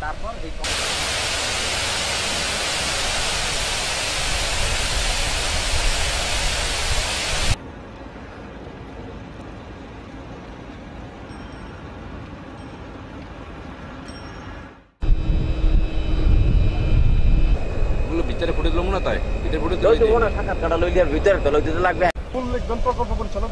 তারপর এই ভিতরে ফুটে দিল না তাই? ভিতরে ফুটে লইতে না কাটা ভিতরে তো লইতে লাগবে। প্রকল্প পরিচালক